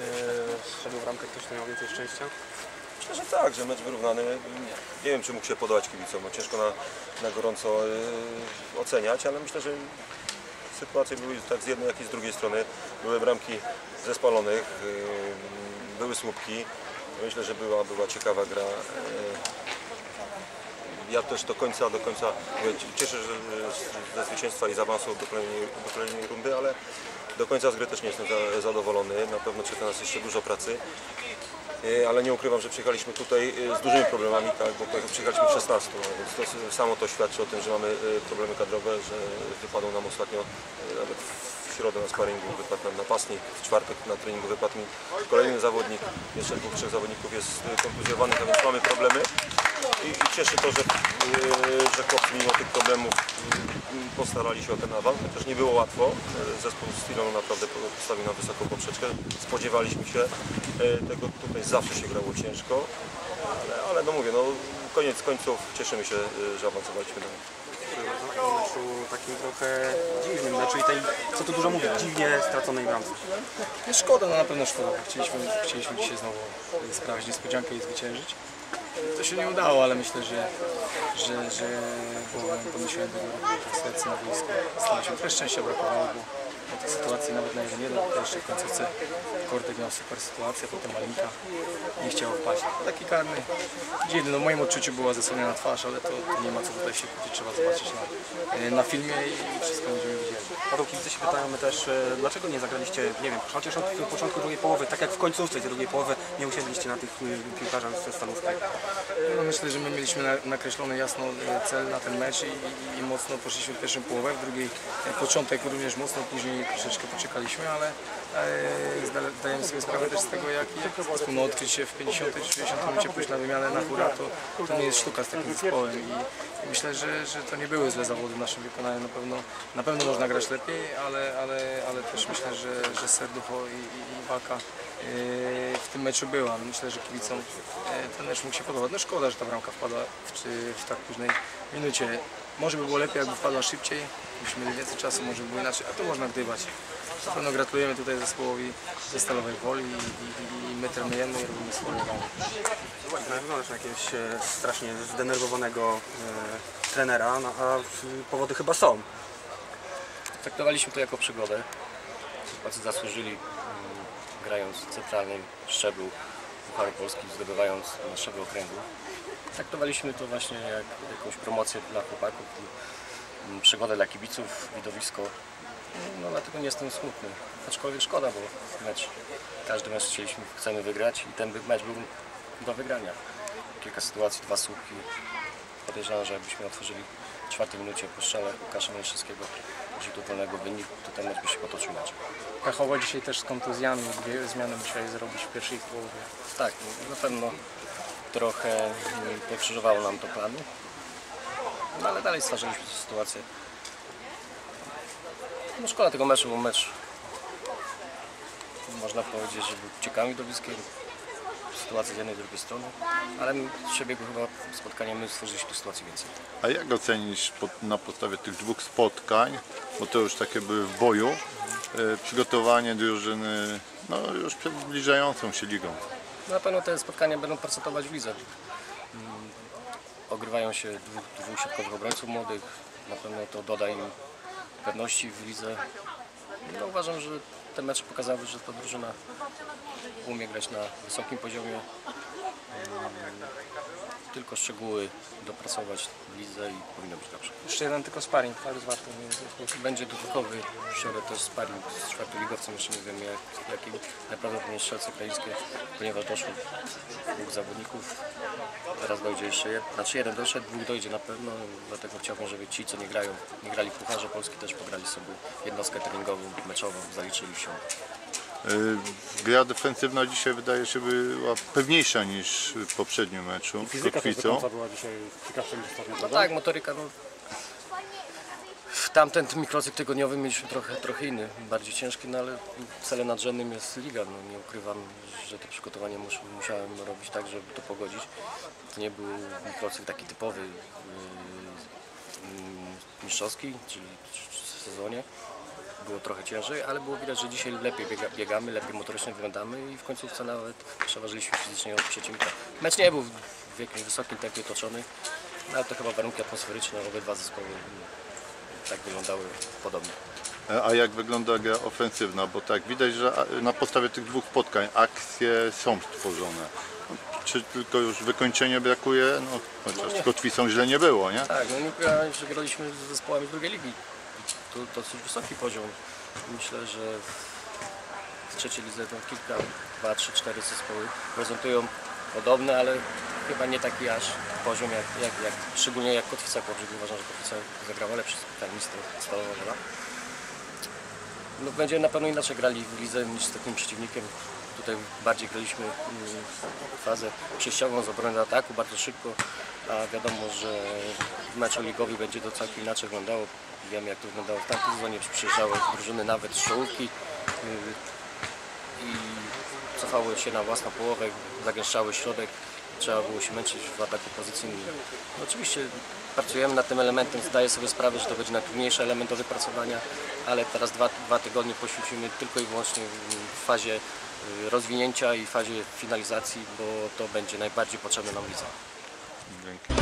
E, strzelił w ramkę ktoś, kto miał więcej szczęścia? Myślę, że tak, że mecz wyrównany. Nie wiem, czy mógł się podobać kibicom, bo ciężko na, na gorąco e, oceniać, ale myślę, że sytuacje były tak z jednej, jak i z drugiej strony. Były bramki zespalonych, e, były słupki. Myślę, że była, była ciekawa gra. Y, ja też do końca, do końca cieszę się ze zwycięstwa i z awansu do kolejnej, do kolejnej rundy, ale do końca z gry też nie jestem za, zadowolony. Na pewno czeka nas jeszcze dużo pracy. E, Ale nie ukrywam, że przyjechaliśmy tutaj e, z dużymi problemami, tak, bo przyjechaliśmy w 16, no, więc to samo to świadczy o tym, że mamy e, problemy kadrowe, że wypadł nam ostatnio nawet w środę na sparingu wypadł nam napastnik, w czwartek na treningu wypadł mi kolejny zawodnik, jeszcze dwóch, trzech zawodników jest kontuzjowanych, a więc mamy problemy. I, i cieszy to, że, e, że chłopcy mimo tych problemów e, postarali się o ten awans, chociaż nie było łatwo. E, Zespół Stilonu naprawdę postawił na wysoką poprzeczkę. Spodziewaliśmy się tego, tutaj zawsze się grało ciężko, ale, ale no mówię, no koniec końców cieszymy się, że awansowaliśmy dalej. w meczu takim trochę dziwnym i tej, co tu dużo mówić, dziwnie straconej bramce. No szkoda, no na pewno szkoda. Chcieliśmy, chcieliśmy dzisiaj znowu sprawić niespodziankę i zwyciężyć. To się nie udało, ale myślę, że, że, że bo pomyślałem do serca na boisku. Staliśmy trochę szczęścia brakowało, bo bo tych sytuacji nawet na 1-1, tutaj jeszcze w końcówce Kordek miał super sytuację, potem Malinka nie chciał wpaść. Taki karny dziwny, no w moim odczuciu była zasłoniona twarz, ale to, to nie ma co tutaj się kłócić, trzeba zobaczyć na, na filmie i wszystko będziemy widzieli. Paweł, kibice się pytają my też, e, dlaczego nie zagraliście, nie wiem, chociaż od początku drugiej połowy, tak jak w końcówce tej drugiej połowy, nie usiedliście na tych e, piłkarzach ze Stanówki. No, myślę, że my mieliśmy na- nakreślony jasno e, cel na ten mecz i, i, i mocno poszliśmy w pierwszą połowę, w drugiej e, początek również mocno, później troszeczkę poczekaliśmy, ale e, zda- zdajemy sobie sprawę też z tego, jak, odkryć się w 50 czy 60 minucie pójść na wymianę na hura, to, to nie jest sztuka z takim zespołem i, myślę, że, że to nie były złe zawody w naszym wykonaniu, na pewno, na pewno można grać lepiej, ale, ale, ale też myślę, że, że serducho i, i, i walka e, w tym meczu była. Myślę, że kibicom e, ten mecz mógł się podobać. No szkoda, że ta bramka wpadła w, w tak późnej minucie. Może by było lepiej, jakby wpadła szybciej, byśmy mieli więcej czasu, może by było inaczej, a to można gdybać. Na pewno gratulujemy tutaj zespołowi ze Stalowej Woli i, i, i my trenujemy i robimy swoje ramy. No, wyglądasz na jakiegoś e, strasznie zdenerwowanego e, trenera, no, a powody chyba są. Traktowaliśmy to jako przygodę. Chłopacy zasłużyli mm, grając w centralnym szczeblu Pucharu Polski, zdobywając na szczeblu okręgu. Traktowaliśmy to właśnie jak jakąś promocję dla chłopaków, przygodę dla kibiców, widowisko. No dlatego nie jestem smutny. Aczkolwiek szkoda, bo mecz, każdy mecz chcieliśmy, chcemy wygrać i ten mecz był do wygrania. Kilka sytuacji, dwa słupki. Podejrzewam, że jakbyśmy otworzyli w czwartej minucie po strzale Łukasza Mężczyskiego rzutu wolnego wyniku, to ten mecz by się potoczył inaczej. Kachowo dzisiaj też z kontuzjami, dwie zmiany musieli zrobić w pierwszej połowie. Tak, no, na pewno trochę pokrzyżowało nam to planu, no, ale dalej stwarzaliśmy sytuację. No szkoda tego meczu, bo mecz można powiedzieć, że był ciekawy widowiskiem. Sytuacja z jednej i drugiej strony, ale z przebiegu chyba spotkania my stworzyliśmy sytuacji więcej. A jak ocenisz pod, na podstawie tych dwóch spotkań, bo to już takie były w boju, e, przygotowanie drużyny no, już przed zbliżającą się ligą? Na pewno te spotkania będą procentować w lidze. Mm, Ogrywają się dwóch, dwóch środkowych obrońców młodych. Na pewno to doda im pewności w lidze. No, uważam, że te mecze pokazały, że ta drużyna umie grać na wysokim poziomie. Mm, Tylko szczegóły dopracować w lidze i powinno być dobrze. Jeszcze jeden tylko sparring, tak, z Wartą. Będzie dodatkowy w środę też sparring z czwartoligowcem, jeszcze nie wiemy jak, jakim najprawdopodobniej strzelce ukraińskie, ponieważ doszło dwóch zawodników. Teraz dojdzie jeszcze jeden, znaczy jeden doszedł, dwóch dojdzie na pewno, dlatego chciałbym, żeby ci, co nie grają, nie grali w Pucharze Polski, też pograli sobie jednostkę treningową, meczową, zaliczyli się. E, Gra defensywna dzisiaj wydaje się była pewniejsza niż w poprzednim meczu z końca była dzisiaj ciekawsza niż ostatnio, No prawda? tak, motoryka, no. W tamten mikrocyk tygodniowy mieliśmy trochę, trochę inny, bardziej ciężki, no ale celem nadrzędnym jest liga. No, nie ukrywam, że to przygotowanie mus, musiałem robić tak, żeby to pogodzić. To nie był mikrocyk taki typowy, yy, yy, mistrzowski, czyli w sezonie. Było trochę ciężej, ale było widać, że dzisiaj lepiej biega, biegamy, lepiej motorycznie wyglądamy i w końcówce nawet przeważyliśmy fizycznie od przeciwnika. Mecz nie był w jakimś wysokim tempie toczony, no, ale to chyba warunki atmosferyczne, obydwa zespoły tak wyglądały podobnie. E, A jak wygląda gra ofensywna? Bo tak, widać, że na podstawie tych dwóch spotkań akcje są stworzone. Czy tylko już wykończenie brakuje? No, chociaż z kotwicą źle nie było, nie? Tak, no nie graliśmy z zespołami z drugiej ligi. To dosyć wysoki poziom. Myślę, że w trzeciej lidze no, kilka, dwa, trzy, cztery zespoły prezentują podobne, ale chyba nie taki aż poziom jak, jak, jak szczególnie jak Kotwica Kobrzeg. Uważam, że Kotwica zagrała niż to Stalowa Wola. No, będzie na pewno inaczej grali w lidze niż z takim przeciwnikiem. Tutaj bardziej graliśmy mm, fazę przejściową z obrony do ataku bardzo szybko, a wiadomo, że w meczu ligowi będzie to całkiem inaczej wyglądało. Wiemy jak to wyglądało w tamtym sezonie, przyjeżdżały drużyny nawet z czołówki yy, i cofały się na własną połowę, zagęszczały środek, trzeba było się męczyć w ataku pozycyjnym. No oczywiście pracujemy nad tym elementem, zdaję sobie sprawę, że to będzie najtrudniejszy element do wypracowania, ale teraz dwa, dwa tygodnie poświęcimy tylko i wyłącznie w fazie y, rozwinięcia i fazie finalizacji, bo to będzie najbardziej potrzebne nam lidze. Drinking.